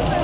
Bye.